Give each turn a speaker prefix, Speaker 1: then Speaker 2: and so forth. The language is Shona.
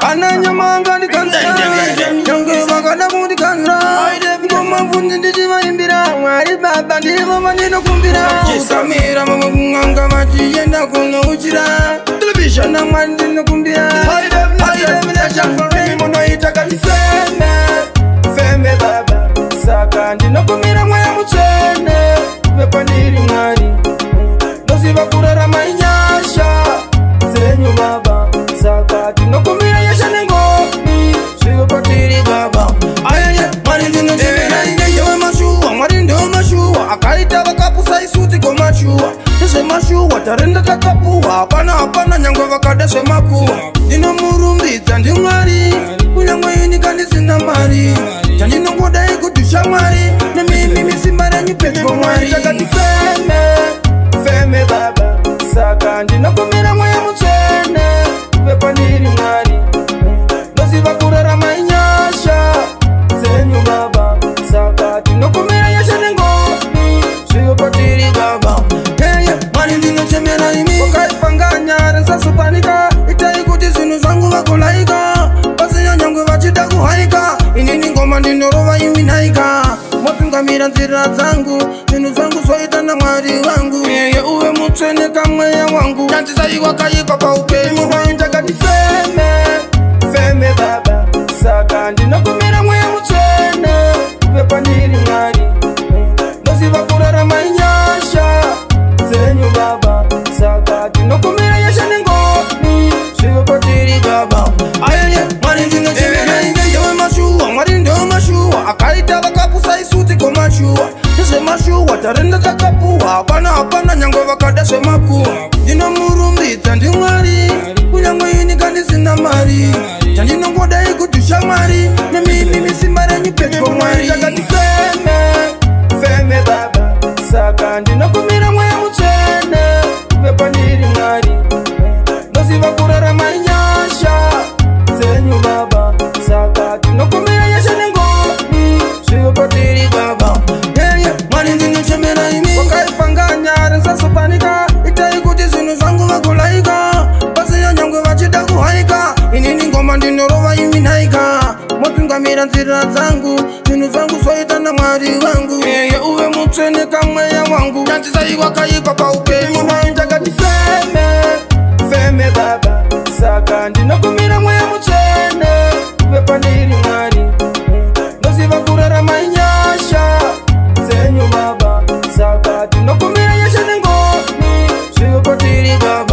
Speaker 1: kana nyama anga ndikanzira nyange vakada kundikanzira ngoma mfunzi ndichivaimbira mwari baba ndivo vandinokumbira chisamira mama kunganga vatiyenda kunouchira na mwari ndinokumbira ndinoita kaisena vakapusa isuti komachuwa nezvemashuwa tarenda takapuwa hapana hapana nyangwe vakada zvemakuwa ndinomurumbidza ndimwari kunyange inika ndisina mari chandinongodai kudhusha mwari nemimi misimba renyu pedyo mwari vasazokwanika itai kuti zvinhu zvangu vagolaika vasinyanyange vachida kuhaika inini ngoma ndinorova imi nhaika mapingamira nzira dzangu zvinhu zvangu zvoita namwari vangu yeye uve mutsvene kamweya wangu nyanzisaiwakaikwa paupenyu hwangu akaita vakabusai suti komashuwa nezvemashuwa tarenda takapuwa hapana hapana nyange vakada zvemakuwa ndinomurumbidza ndimwari kunyange inika ndisina mari chandinongodai kudhusha mwari nemiimi misimba renyu pedyo mwari kuma ndinorova imi nhaika motungamira nzira dzangu zvinhu zvangu zvoita namwari wangu ehe uve mutsvene kamweya wangu ndandisaiwa kaipa paupenyu ndakati feme feme baba saka ndinogumira mweya mutsvene uve pandiri mwari ndoziva kurarama inyasha dzenyu baba saka ndinogumira nyasha nengoni zvivo patiri baba